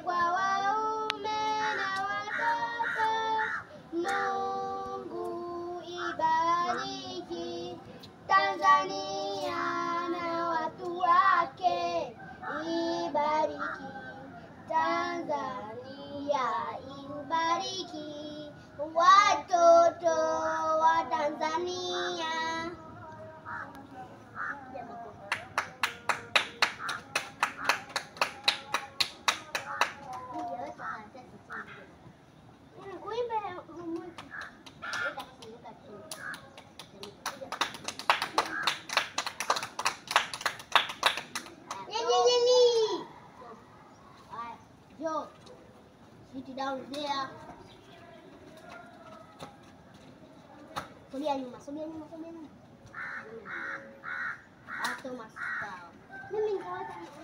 kwa waume na watoto. Mungu ibariki Tanzania na watu wake, ibariki Tanzania. Yo, sit down there. Sobia nyuma, sobia nyuma, sobia nyuma. Atau masuk tau. Mimin ni.